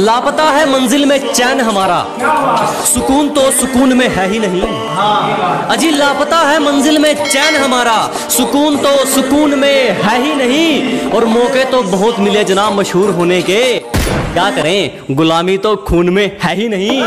लापता है मंजिल में चैन हमारा। सुकून तो सुकून में है ही नहीं। अजी, लापता है मंजिल में चैन हमारा। सुकून तो सुकून में है ही नहीं। और मौके तो बहुत मिले जनाब मशहूर होने के। क्या करें, गुलामी तो खून में है ही नहीं।